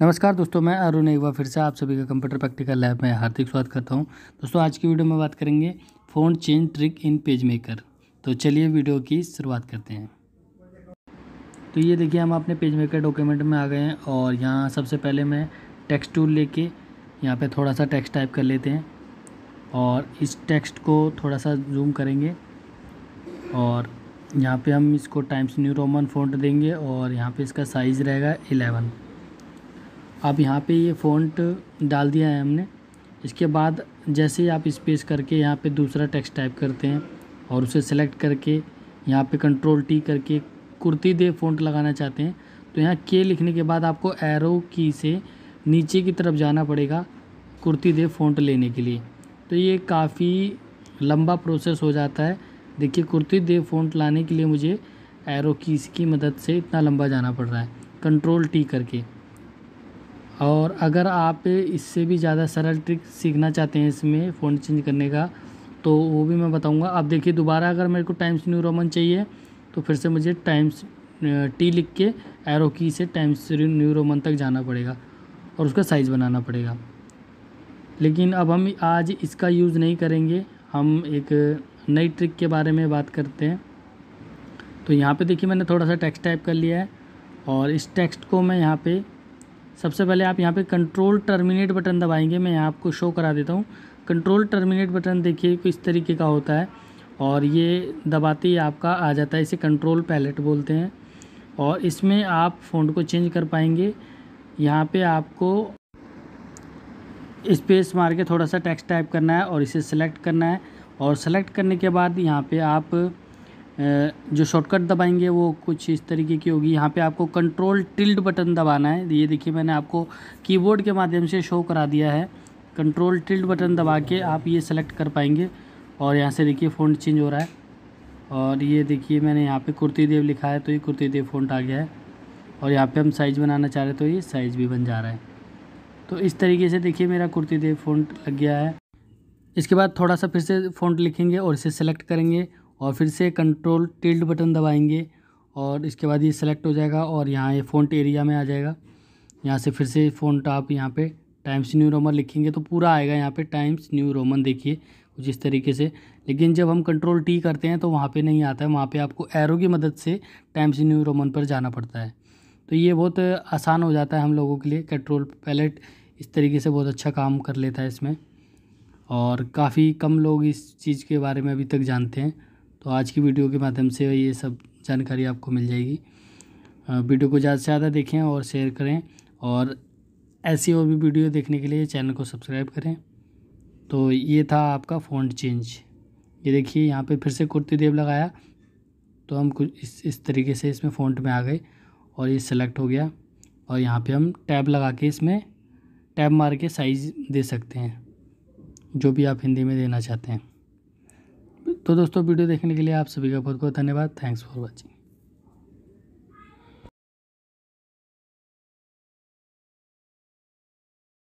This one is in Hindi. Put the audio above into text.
नमस्कार दोस्तों, मैं अरुण एक बार फिर से आप सभी का कंप्यूटर प्रैक्टिकल लैब में हार्दिक स्वागत करता हूँ। दोस्तों, आज की वीडियो में बात करेंगे phone change trick in page maker. तो चलिए वीडियो की शुरुआत करते हैं। तो ये देखिए, हम अपने पेज मेकर डॉक्यूमेंट में आ गए हैं और यहाँ सबसे पहले मैं टेक्स्ट टूल लेके यहाँ पे थोड़ा सा टेक्स्ट टाइप कर लेते हैं और इस टेक्स्ट को थोड़ा सा जूम करेंगे और यहाँ पे हम इसको टाइम्स न्यू रोमन फ़ॉन्ट देंगे और यहाँ पे इसका साइज़ रहेगा एलेवन अब यहाँ पे ये फ़ॉन्ट डाल दिया है हमने। इसके बाद जैसे ही आप स्पेस करके यहाँ पे दूसरा टेक्स्ट टाइप करते हैं और उसे सेलेक्ट करके यहाँ पे कंट्रोल टी करके कुर्ती दे फ़ॉन्ट लगाना चाहते हैं तो यहाँ के लिखने के बाद आपको एरो की से नीचे की तरफ़ जाना पड़ेगा कुर्ती दे फ़ॉन्ट लेने के लिए। तो ये काफ़ी लंबा प्रोसेस हो जाता है। देखिए, कुर्ती दे फ़ॉन्ट लाने के लिए मुझे एरो कीज़ की मदद से इतना लंबा जाना पड़ रहा है। कंट्रोल टी करके। और अगर आप इससे भी ज़्यादा सरल ट्रिक सीखना चाहते हैं इसमें फ़ोन चेंज करने का तो वो भी मैं बताऊँगा। अब देखिए, दोबारा अगर मेरे को टाइम्स न्यू रोमन चाहिए तो फिर से मुझे टाइम्स टी लिख के एरो की से टाइम्स न्यू रोमन तक जाना पड़ेगा और उसका साइज़ बनाना पड़ेगा। लेकिन अब हम आज इसका यूज़ नहीं करेंगे। हम एक नई ट्रिक के बारे में बात करते हैं। तो यहाँ पे देखिए, मैंने थोड़ा सा टेक्स्ट टाइप कर लिया है और इस टेक्स्ट को मैं यहाँ पे सबसे पहले आप यहाँ पे कंट्रोल टर्मिनेट बटन दबाएँगे, मैं आपको शो करा देता हूँ। कंट्रोल टर्मिनेट बटन देखिए किस तरीके का होता है। और ये दबाते ही आपका आ जाता है, इसे कंट्रोल पैलेट बोलते हैं। और इसमें आप फ़ॉन्ट को चेंज कर पाएँगे। यहाँ पे आपको स्पेस मार के थोड़ा सा टेक्स्ट टाइप करना है और इसे सेलेक्ट करना है। और सेलेक्ट करने के बाद यहाँ पे आप जो शॉर्टकट दबाएँगे वो कुछ इस तरीके की होगी। यहाँ पे आपको कंट्रोल टिल्ड बटन दबाना है। ये देखिए, मैंने आपको कीबोर्ड के माध्यम से शो करा दिया है। कंट्रोल टिल्ड बटन दबा के आप ये सेलेक्ट कर पाएँगे। और यहाँ से देखिए फ़ॉन्ट चेंज हो रहा है। और ये देखिए, मैंने यहाँ पे कुर्ती देव लिखा है तो ये कुर्ती देव फ़ॉन्ट आ गया है। और यहाँ पे हम साइज़ बनाना चाह रहे तो ये साइज़ भी बन जा रहा है। तो इस तरीके से देखिए, मेरा कुर्ती देव फ़ॉन्ट लग गया है। इसके बाद थोड़ा सा फिर से फ़ॉन्ट लिखेंगे और इसे सेलेक्ट करेंगे। और फिर से कंट्रोल टिल्ड बटन दबाएँगे और इसके बाद ये सेलेक्ट हो जाएगा और यहाँ ये फ़ॉन्ट एरिया में आ जाएगा। यहाँ से फिर से फ़ॉन्ट आप यहाँ पे टाइम्स न्यू रोमन लिखेंगे तो पूरा आएगा यहाँ पे टाइम्स न्यू रोमन देखिए, कुछ इस तरीके से। लेकिन जब हम कंट्रोल टी करते हैं तो वहाँ पे नहीं आता है, वहाँ पे आपको एरो की मदद से टाइम्स न्यू रोमन पर जाना पड़ता है। तो ये बहुत आसान हो जाता है हम लोगों के लिए कंट्रोल पैलेट इस तरीके से बहुत अच्छा काम कर लेता है इसमें। और काफ़ी कम लोग इस चीज़ के बारे में अभी तक जानते हैं। तो आज की वीडियो के माध्यम से ये सब जानकारी आपको मिल जाएगी। वीडियो को ज़्यादा से ज़्यादा देखें और शेयर करें और ऐसी और भी वीडियो देखने के लिए चैनल को सब्सक्राइब करें। तो ये था आपका फ़ॉन्ट चेंज ये देखिए, यहाँ पे फिर से कुर्ती देव लगाया। तो हम कुछ इस इस तरीके से इसमें फ़ॉन्ट में आ गए और ये सेलेक्ट हो गया और यहाँ पे हम टैब लगा के इसमें टैब मार के साइज़ दे सकते हैं, जो भी आप हिंदी में देना चाहते हैं। तो दोस्तों वीडियो देखने के लिए आप सभी का बहुत बहुत धन्यवाद। Thanks for watching